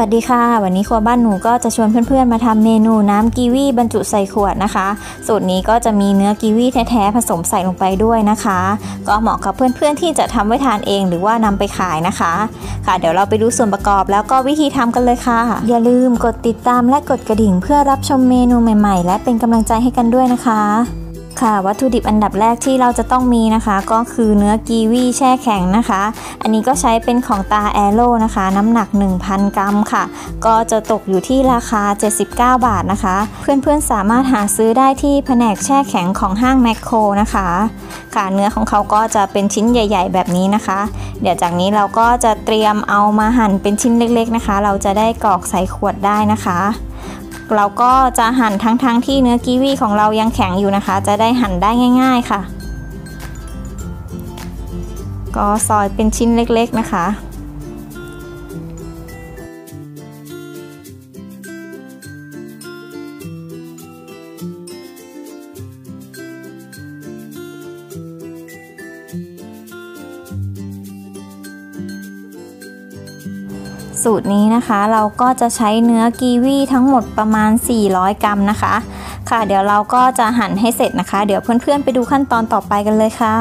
วัสดีค่ะ วันนี้ครัวบ้านหนูก็จะชวนเพื่อนๆมาทำเมนูน้ำกีวีบรรจุใส่ขวดนะคะ สูตรนี้ก็จะมีเนื้อกีวีแท้ๆผสมใส่ลงไปด้วยนะคะ ก็เหมาะกับเพื่อนๆที่จะทำไว้ทานเองหรือว่านำไปขายนะคะ ค่ะ เดี๋ยวเราไปดูส่วนประกอบแล้วก็วิธีทำกันเลยค่ะ อย่าลืมกดติดตามและกดกระดิ่งเพื่อรับชมเมนูใหม่ๆ และเป็นกำลังใจให้กันด้วยนะคะ ค่ะวัตถุดิบอันดับแรกที่เราจะต้องมีนะคะ ก็คือเนื้อกีวีแช่แข็งนะคะ อันนี้ก็ใช้เป็นของตาแอโร่นะคะ น้ำหนัก 1,000 กรัมค่ะ ก็จะตกอยู่ที่ราคา 79 บาทนะคะ เพื่อนๆสามารถหาซื้อได้ที่แผนกแช่แข็งของห้างแมคโครนะคะ ค่ะเนื้อของเขาก็จะเป็นชิ้นใหญ่ ๆ แบบนี้นะคะ เดี๋ยวจากนี้เราก็จะเตรียมเอามาหั่นเป็นชิ้นเล็กๆนะคะ เราจะได้กรอกใส่ขวดได้นะคะ เราก็จะหั่นทั้งๆทที่เนื้อกีวีของเรายังแข็งอยู่นะคะ จะได้หั่นได้ง่าย ๆค่ะ ก็ซอยเป็นชิ้นเล็กๆนะคะ สูตรนี้นะคะ เราก็จะใช้เนื้อกีวีทั้งหมดประมาณ 400 กรัมนะคะ ค่ะ เดี๋ยวเราก็จะหั่นให้เสร็จนะคะ เดี๋ยวเพื่อนๆ ไปดูขั้นตอนต่อไปกันเลยค่ะ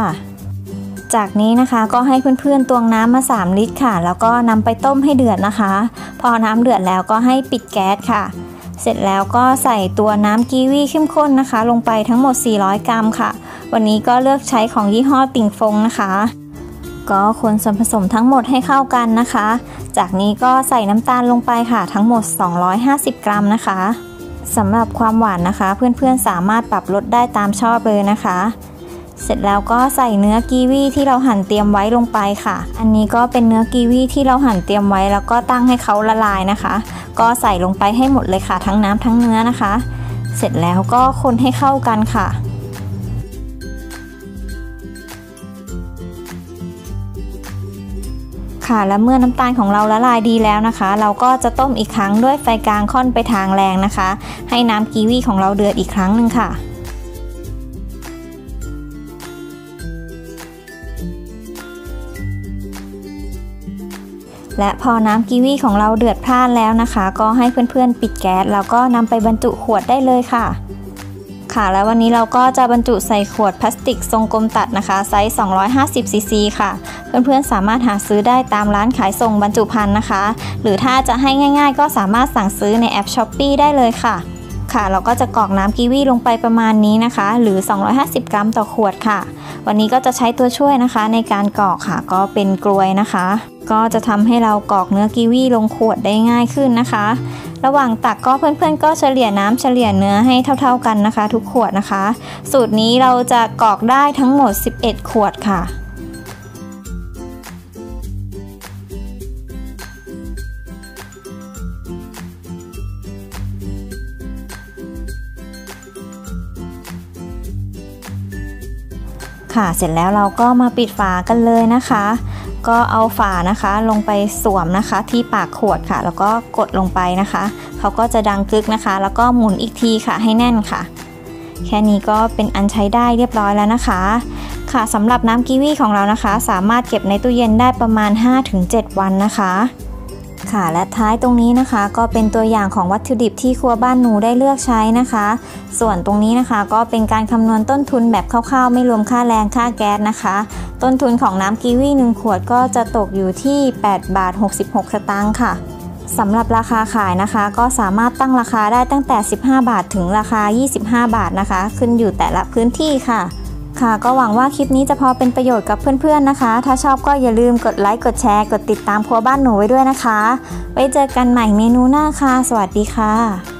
จากนี้นะคะก็ให้เพื่อนๆตวงน้ำมา 3 ลิตรค่ะ แล้วก็นำไปต้มให้เดือดนะคะ พอน้ำเดือดแล้วก็ให้ปิดแก๊สค่ะ เสร็จแล้วก็ใส่ตัวน้ำกีวีเข้มข้นนะคะ ลงไปทั้งหมด 400 กรัมค่ะ วันนี้ก็เลือกใช้ของยี่ห้อติ่งฟงนะคะ ก็คนส่วนผสมทั้งหมดให้เข้ากันนะคะ จากนี้ก็ใส่น้ำตาลลงไปค่ะทั้งหมด 250 กรัมนะคะสำหรับความหวานนะคะ เพื่อนๆสามารถปรับลดได้ตามชอบเลยนะคะ เสร็จแล้วก็ใส่เนื้อกีวีที่เราหั่นเตรียมไว้ลงไปค่ะ อันนี้ก็เป็นเนื้อกีวีที่เราหั่นเตรียมไว้ แล้วก็ตั้งให้เขาละลายนะคะ ก็ใส่ลงไปให้หมดเลยค่ะ ทั้งน้ำทั้งเนื้อนะคะ เสร็จแล้วก็คนให้เข้ากันค่ะ ค่ะ และเมื่อน้ำตาลของเราละลายดีแล้วนะคะ เราก็จะต้มอีกครั้งด้วยไฟกลางค่อนไปทางแรงนะคะ ให้น้ำกีวีของเราเดือดอีกครั้งหนึ่งค่ะและพอน้ำกีวีของเราเดือดพล่านแล้วนะคะ ก็ให้เพื่อนๆ ปิดแก๊สแล้วก็นำไปบรรจุขวดได้เลยค่ะ ค่ะ แล้ววันนี้เราก็จะบรรจุใส่ขวดพลาสติกทรงกลมตัดนะคะ ไซส์ 250 ซีซีค่ะ เพื่อนๆ สามารถหาซื้อได้ตามร้านขายส่งบรรจุภัณฑ์นะคะ หรือถ้าจะให้ง่าย ๆ ก็สามารถสั่งซื้อในแอป s h อ p e e ได้เลยค่ะค่ะเราก็จะกรอกน้ำกีวีลงไปประมาณนี้นะคะ หรือ 250 กรัมต่อขวดค่ะ วันนี้ก็จะใช้ตัวช่วยนะคะในการกรอกค่ะ ก็เป็นกลวยนะคะ ก็จะทำให้เรากรอกเนื้อกีวีลงขวดได้ง่ายขึ้นนะคะ ระหว่างตักก็เพื่อนๆ ก็เฉลี่ยน้ำเฉลี่ยเนื้อให้เท่า ๆกันนะคะ ทุกขวดนะคะ สูตรนี้เราจะกรอกได้ทั้งหมด 11 ขวดค่ะค่ะเสร็จแล้วเราก็มาปิดฝากันเลยนะคะ ก็เอาฝานะคะลงไปสวมนะคะที่ปากขวดค่ะ แล้วก็กดลงไปนะคะเขาก็จะดังกึกนะคะ แล้วก็หมุนอีกทีค่ะให้แน่นค่ะ แค่นี้ก็เป็นอันใช้ได้เรียบร้อยแล้วนะคะ ค่ะสำหรับน้ำกีวีของเรานะคะ สามารถเก็บในตู้เย็นได้ประมาณ 5-7 วันนะคะค่ะและท้ายตรงนี้นะคะก็เป็นตัวอย่างของวัตถุดิบที่ครัวบ้านหนูได้เลือกใช้นะคะ ส่วนตรงนี้นะคะก็เป็นการคำนวณต้นทุนแบบคร่าวๆ ไม่รวมค่าแรงค่าแก๊สนะคะ ต้นทุนของน้ำกีวี1ขวดก็จะตกอยู่ที่ 8 บาท 66 สตางค์ค่ะสำหรับราคาขายนะคะ ก็สามารถตั้งราคาได้ตั้งแต่ 15 บาทถึงราคา 25 บาทนะคะ ขึ้นอยู่แต่ละพื้นที่ค่ะ ค่ะ ก็หวังว่าคลิปนี้จะพอเป็นประโยชน์กับเพื่อนๆนะคะ ถ้าชอบก็อย่าลืมกดไลค์กดแชร์ กดติดตามครัวบ้านหนูไว้ด้วยนะคะ ไว้เจอกันใหม่เมนูหน้าค่ะ สวัสดีค่ะ